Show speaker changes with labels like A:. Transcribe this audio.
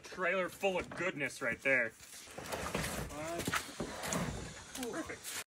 A: trailer full of goodness right there.
B: Perfect.